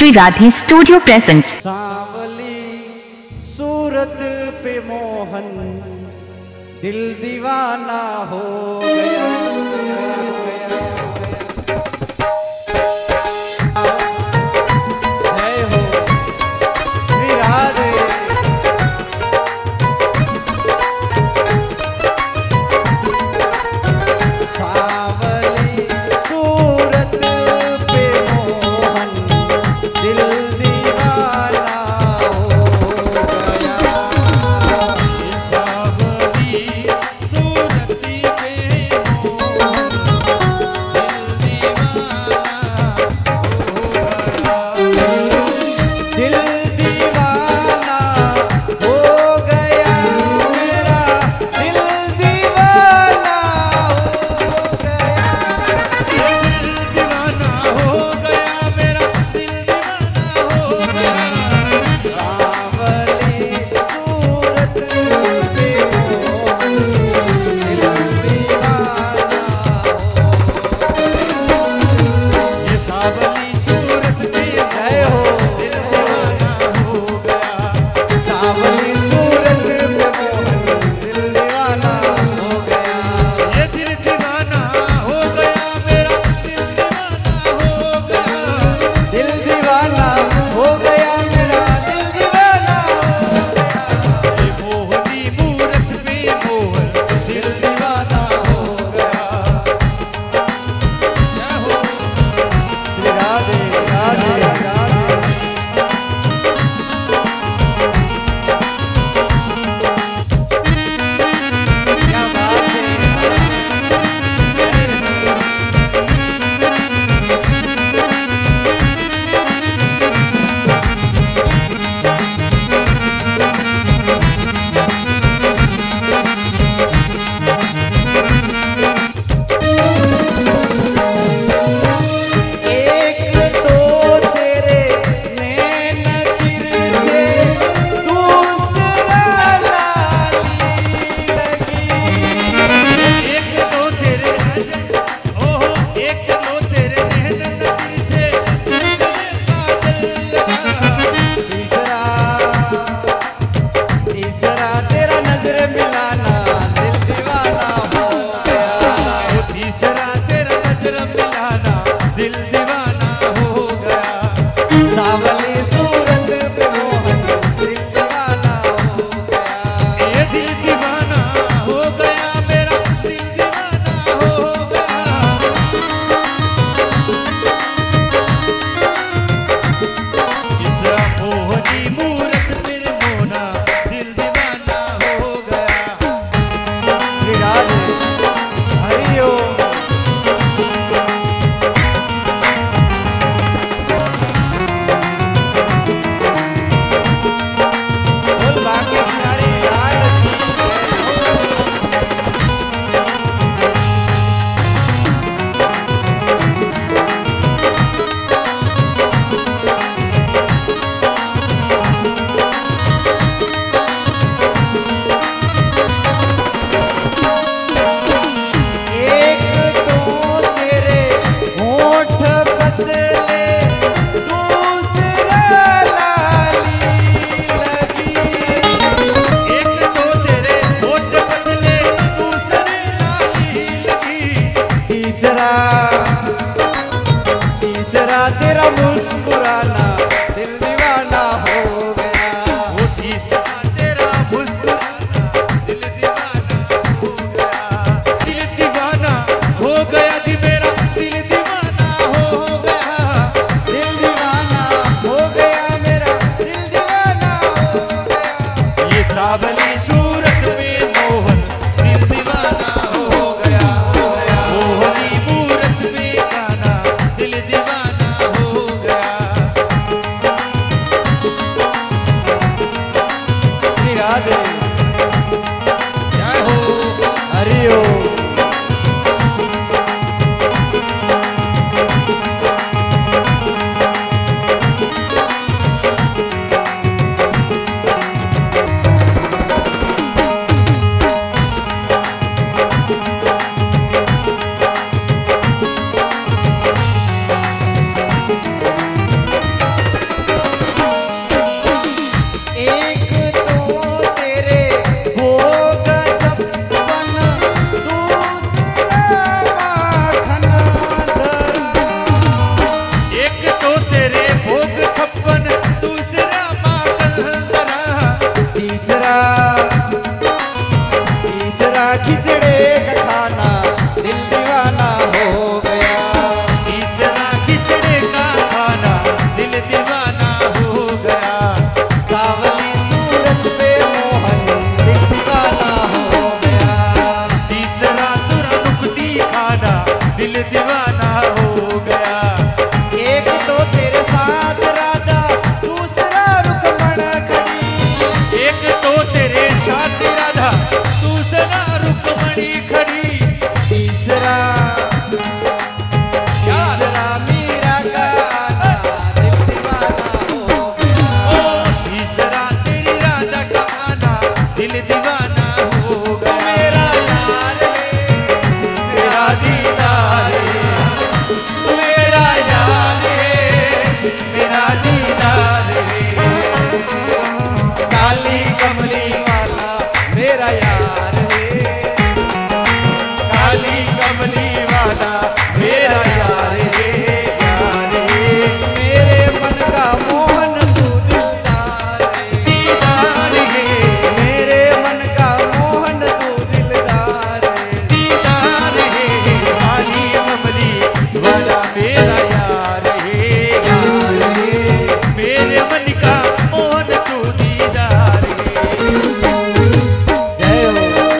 Shri Radhe studio present सावली सूरत पे मोहन दिल दीवाना हो गया। aqui tem